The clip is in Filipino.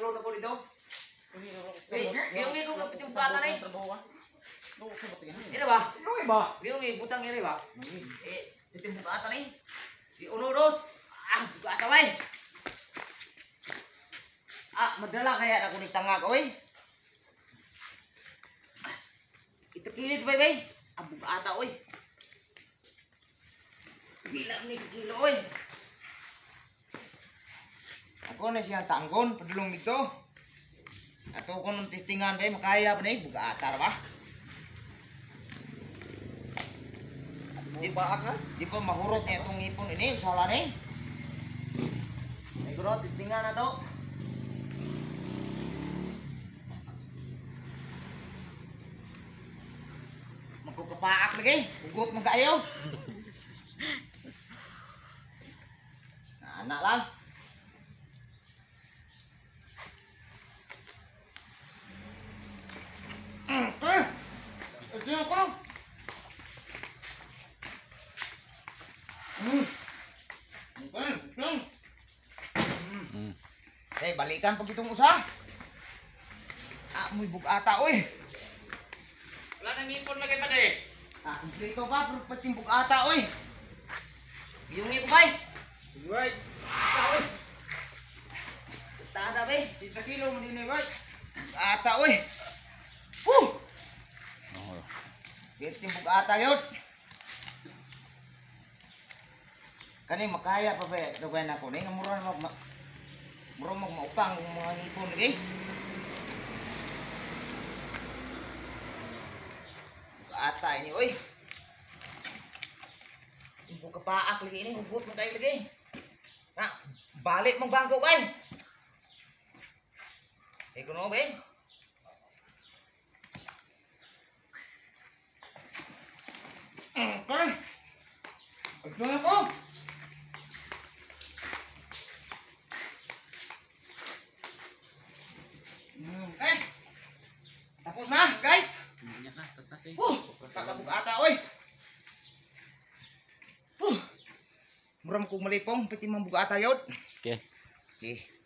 ulod ako dito. Eh, yung ikaw kapit yung bata na eh. Ira ba? Ano ba? Yung ibutang ira ba? Eh, titim buka ata na eh. Di uno dos. Ah, buka ata bay. Ah, madala kaya ako ni tangag, oy. Ah, Ito kilit bay bay. Ah, buka ata, oy. Bilang ni kilo, oy. Ako na siya tanggon, padulong dito. Ato ko nung testingan bay, makaya pa na eh, buka ata ba? Di ba ka? Di ba mahurot na itong ipon ini? Sala ni. Siguro, testingan na to. Magkukapaak lagi. Ugot magkaayaw. Anak lang. Ito ako. Mm. Mm, mm. Mm. Eh, balikan pag itong usa. Ah, muy bugata oy. Wala nang ipon lagi pa de. Ah, kumpleto pa pero pati yung bugata oy. Yung ito bay. Right. Oy. Tada bay. Isa kilo mo din boy. Ata oy. Uh! Yung bugata yun. Kani makaya pa ba dugay na ko ni nga mura mag mura mag mautang yung mga ngipon lagi. Bugata ini oy. Ibu kapaak lagi ini hugot mo tayo lagi. Na, balik mong bangko bay. Eh kuno bay. Okay. Ito na ko. Okay. Tapos na, guys. Uh, kakabog ata, oy. Uh, muram kong malipong, piti mang buga ata yun. Okay. Okay.